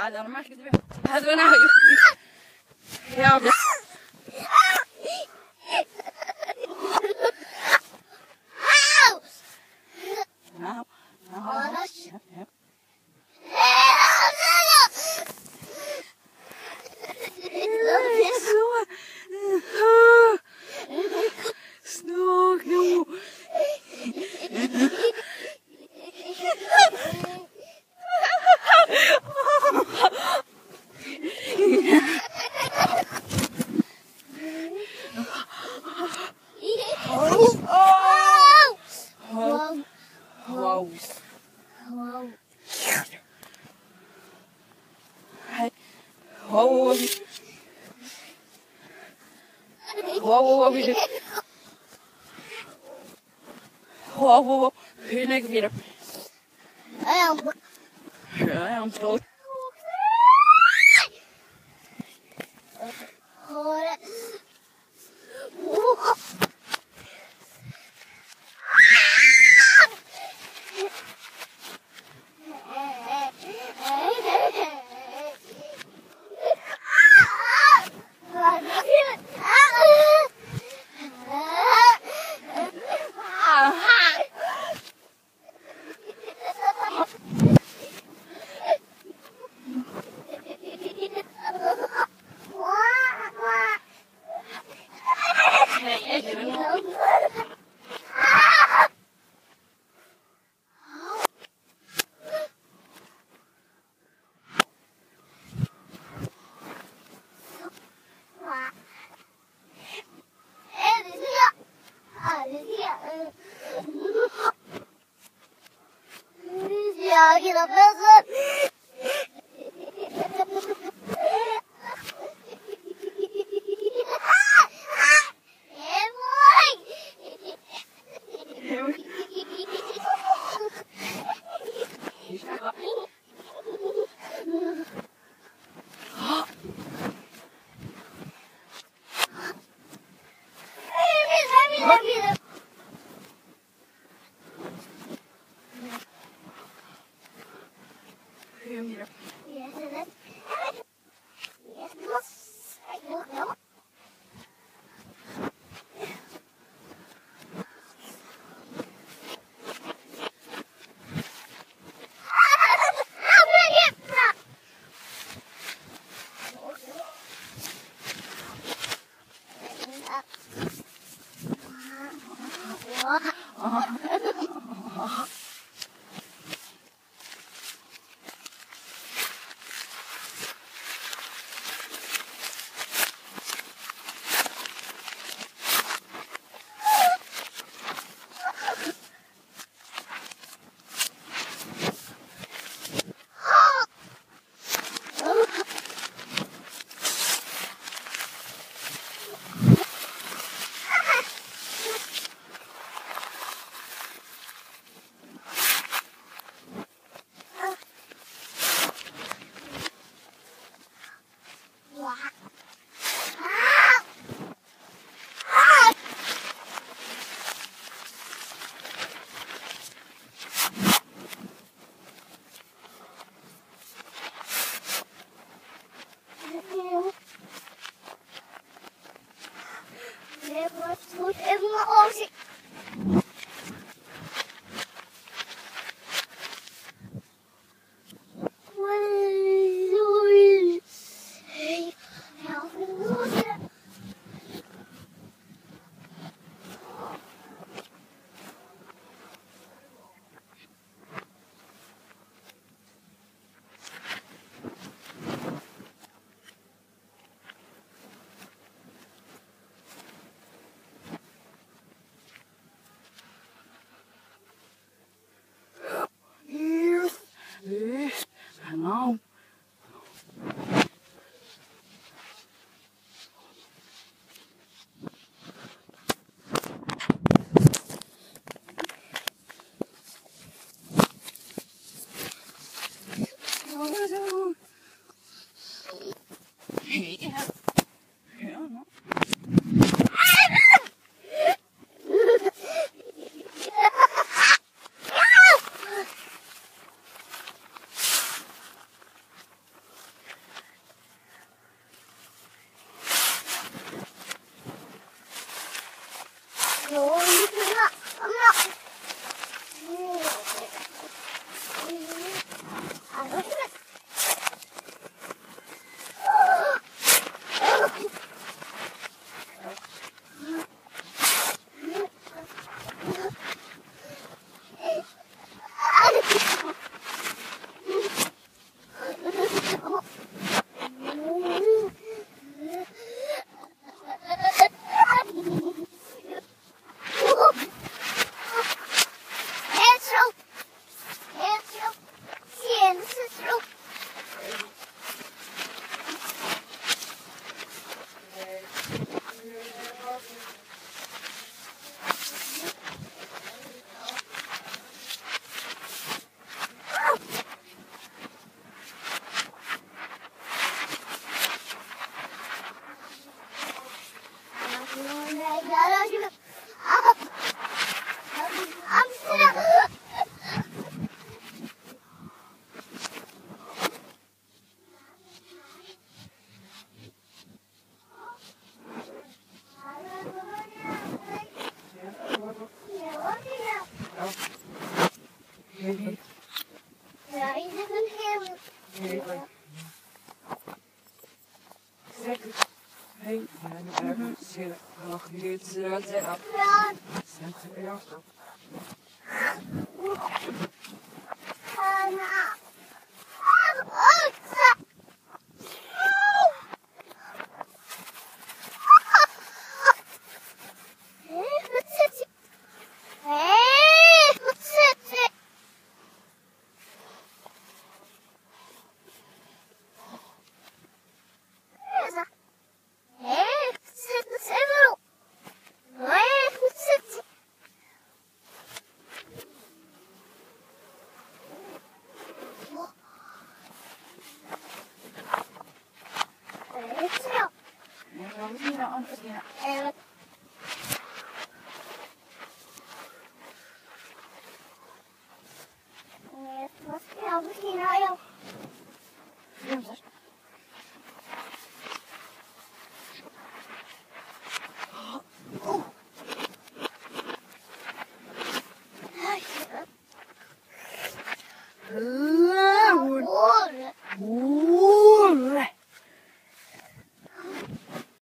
عاد انا ما كذب هذا انا يا بس نعم نعم Snook, Wow. Wow, wow, wow. Wow, wow, wow. Hun er videre. Ja, jeg er stolt. 你的粉丝。No. 哈喽兄弟们你要吃点菜啊！先吃点药。妈妈。And